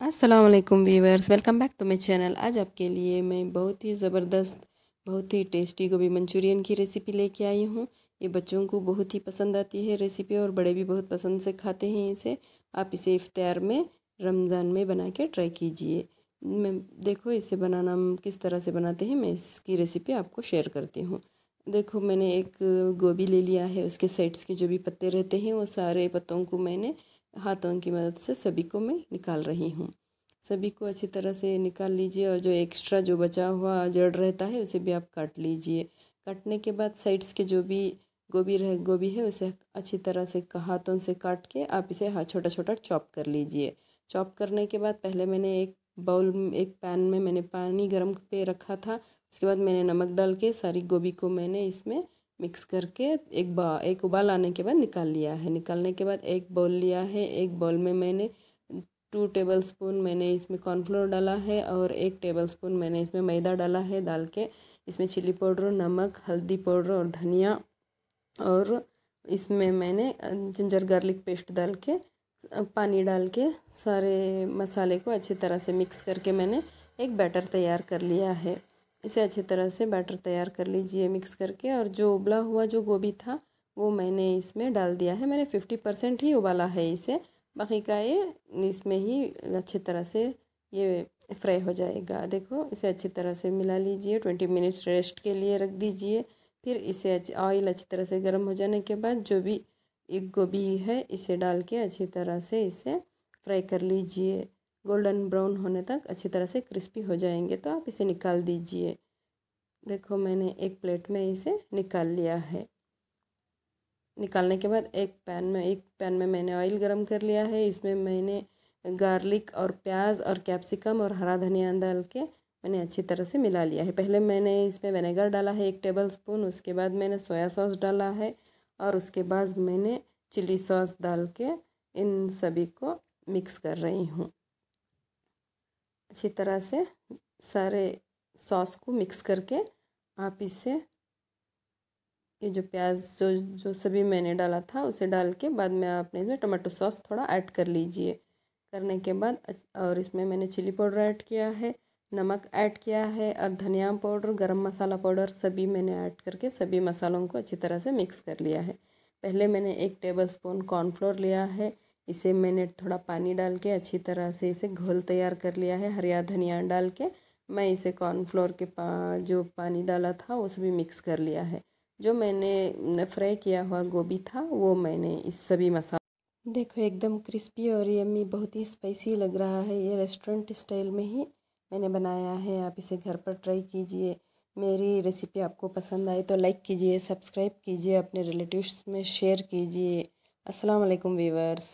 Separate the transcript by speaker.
Speaker 1: वालेकुम viewers welcome back to my channel आज आपके लिए मैं बहुत ही ज़बरदस्त, बहुत ही टेस्टी गोभी मंचूरियन की रेसिपी लेके आई हूँ। ये बच्चों को बहुत ही पसंद आती है रेसिपी और बड़े भी बहुत पसंद से खाते हैं इसे। आप इसे इफ्तार में, रमज़ान में बना के ट्राई कीजिए। मैं, देखो इसे बनाना किस तरह से बनाते हैं, मैं इसकी रेसिपी आपको शेयर करती हूँ। देखो मैंने एक गोभी ले लिया है, उसके साइड्स के जो भी पत्ते रहते हैं, वो सारे पत्तों को मैंने हाथों की मदद से सभी को मैं निकाल रही हूँ। सभी को अच्छी तरह से निकाल लीजिए और जो एक्स्ट्रा जो बचा हुआ जड़ रहता है, उसे भी आप काट लीजिए। काटने के बाद साइड्स के जो भी गोभी रह, गोभी है, उसे अच्छी तरह से हाथों से काट के आप इसे छोटा छोटा चॉप कर लीजिए। चॉप करने के बाद पहले मैंने एक बाउल एक पैन में मैंने पानी गर्म पे रखा था। उसके बाद मैंने नमक डाल के सारी गोभी को मैंने इसमें मिक्स करके एक बा, एक उबाल आने के बाद निकाल लिया है। निकालने के बाद एक बॉल लिया है। एक बॉल में मैंने टू टेबल स्पून मैंने इसमें कॉर्नफ्लोर डाला है और एक टेबल स्पून मैंने इसमें मैदा डाला है डाल के। इसमें चिली पाउडर नमक, हल्दी पाउडर और धनिया और इसमें मैंने जिंजर गार्लिक पेस्ट डाल के पानी डाल के सारे मसाले को अच्छी तरह से मिक्स करके मैंने एक बैटर तैयार कर लिया है। इसे अच्छी तरह से बैटर तैयार कर लीजिए मिक्स करके। और जो उबला हुआ जो गोभी था, वो मैंने इसमें डाल दिया है। मैंने फिफ्टी परसेंट ही उबाला है इसे। बाकी का ये, इसमें ही अच्छी तरह से ये फ्राई हो जाएगा। देखो, इसे अच्छी तरह से मिला लीजिए। ट्वेंटी मिनट्स रेस्ट के लिए रख दीजिए। फिर इसे ऑयल अच्छी तरह से गर्म हो जाने के बाद जो भी एक गोभी है, इसे डाल के अच्छी तरह से इसे फ्राई कर लीजिए। गोल्डन ब्राउन होने तक अच्छी तरह से क्रिस्पी हो जाएँगे। तो आप इसे निकाल दीजिए। देखो, मैंने एक प्लेट में इसे निकाल लिया है। निकालने के बाद एक पैन में, एक पैन में मैंने ऑयल गरम कर लिया है। इसमें मैंने गार्लिक और प्याज और कैप्सिकम और हरा धनिया डाल के मैंने अच्छी तरह से मिला लिया है। पहले मैंने इसमें विनेगर डाला है, एक टेबल स्पून उसके बाद मैंने सोया सॉस डाला है और उसके बाद मैंने चिली सॉस डाल के इन सभी को मिक्स कर रही हूँ। अच्छी तरह से सारे सॉस को मिक्स करके आप इसे, ये जो प्याज, जो जो सभी मैंने डाला था उसे डाल के बाद में आपने इसमें टमाटो सॉस थोड़ा ऐड कर लीजिए। करने के बाद और इसमें मैंने चिली पाउडर ऐड किया है, नमक ऐड किया है और धनिया पाउडर, गरम मसाला पाउडर सभी मैंने ऐड करके सभी मसालों को अच्छी तरह से मिक्स कर लिया है। पहले मैंने एक टेबल स्पून कॉर्नफ्लोर लिया है इसे मैंने थोड़ा पानी डाल के अच्छी तरह से इसे घोल तैयार कर लिया है, हरिया धनिया डाल के। मैं इसे कॉर्नफ्लोर के पा, जो पानी डाला था, उसे भी मिक्स कर लिया है। जो मैंने फ्राई किया हुआ गोभी था, वो मैंने इस सभी मसाला देखो एकदम क्रिस्पी और यम्मी बहुत ही स्पाइसी लग रहा है ये रेस्टोरेंट स्टाइल में ही मैंने बनाया है। आप इसे घर पर ट्राई कीजिए। मेरी रेसिपी आपको पसंद आए तो लाइक कीजिए सब्सक्राइब कीजिए, अपने रिलेटिव्स में शेयर कीजिए। अस्सलाम वालेकुम वीवर्स